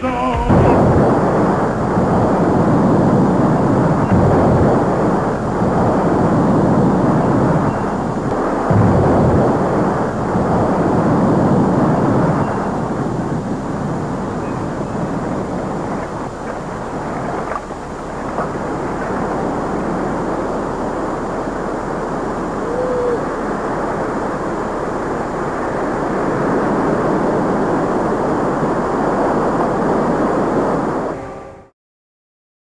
song.